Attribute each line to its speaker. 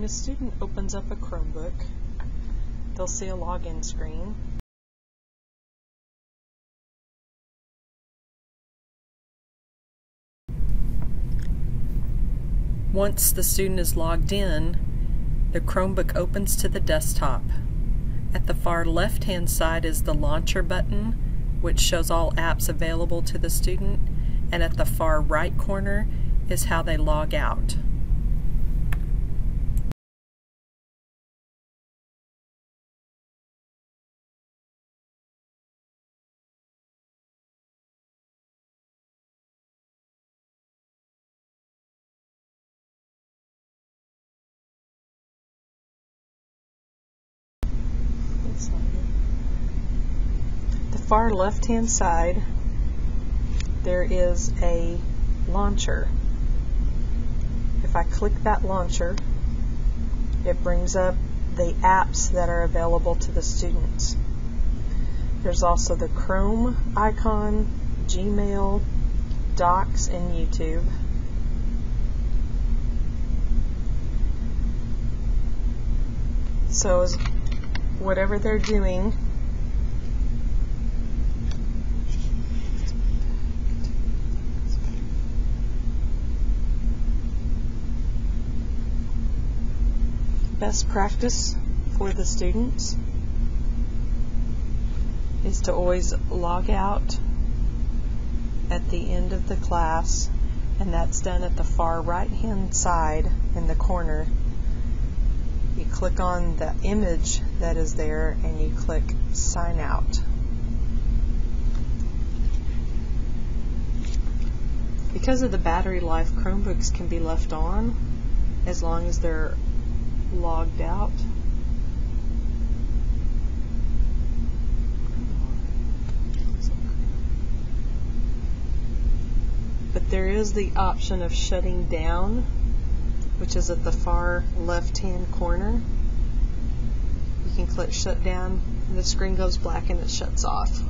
Speaker 1: When a student opens up a Chromebook, they'll see a login screen. Once the student is logged in, the Chromebook opens to the desktop. At the far left hand side is the launcher button, which shows all apps available to the student, and at the far right corner is how they log out. Far left hand side there is a launcher. If I click that launcher, it brings up the apps that are available to the students. There's also the Chrome icon, Gmail, Docs, and YouTube. So whatever they're doing, best practice for the students is to always log out at the end of the class and that's done at the far right hand side in the corner. You click on the image that is there and you click sign out. Because of the battery life, Chromebooks can be left on as long as they're logged out. But there is the option of shutting down, which is at the far left hand corner. You can click shut down, and the screen goes black and it shuts off.